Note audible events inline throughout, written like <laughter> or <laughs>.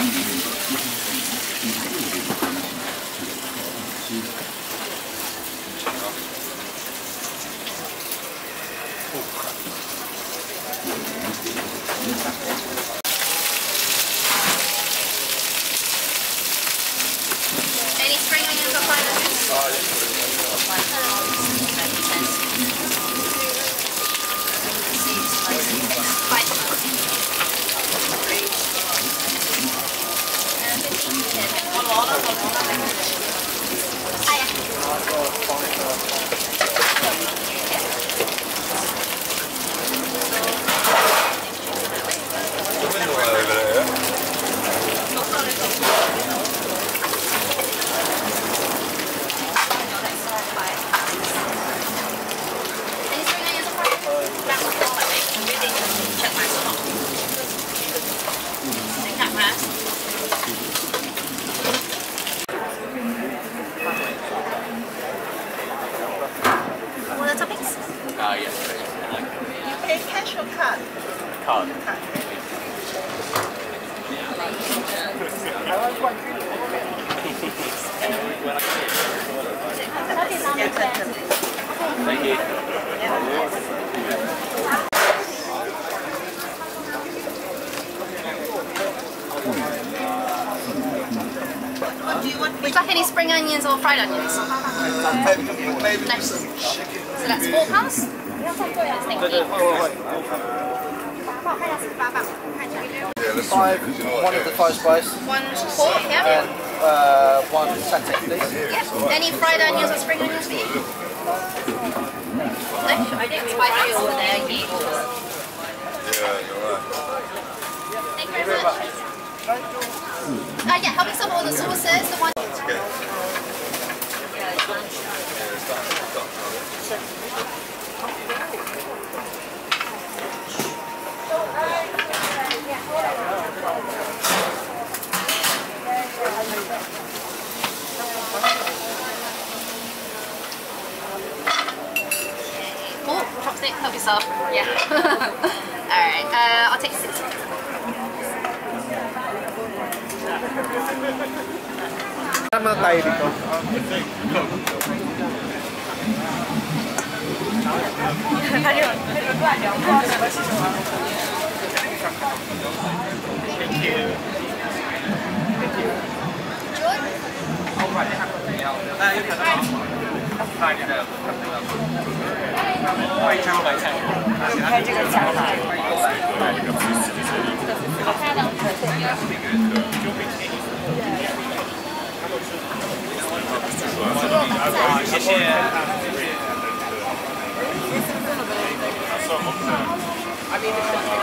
Any spring onions or fried onions? Any spring onions or fried onions? What are the toppings? Uh, yes, please. You pay cash or card? Card. Thank you. What do you want? Would you like any spring onions or fried onions? Maybe No. just some chicken. So that's four pounds? Thank you. Yeah, let's Five, do it. one of the five spice, One pork, yeah? and uh, one satay, please. Yeah. Any fried onions or spring onions for you? No? I didn't spicy all there. Yeah, you're right. Thank you very much. Uh, yeah, help me some all the sauces. The one. Okay. Oh, chopstick, help yourself. Yeah. <laughs> 嗯好的好的啱啱第二个。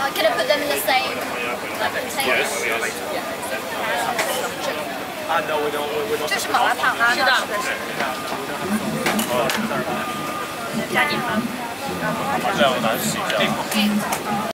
Uh, can I put them in the same like, container? 这是麻辣烫啊，是的，加点吗？ 这样我拿去洗一下。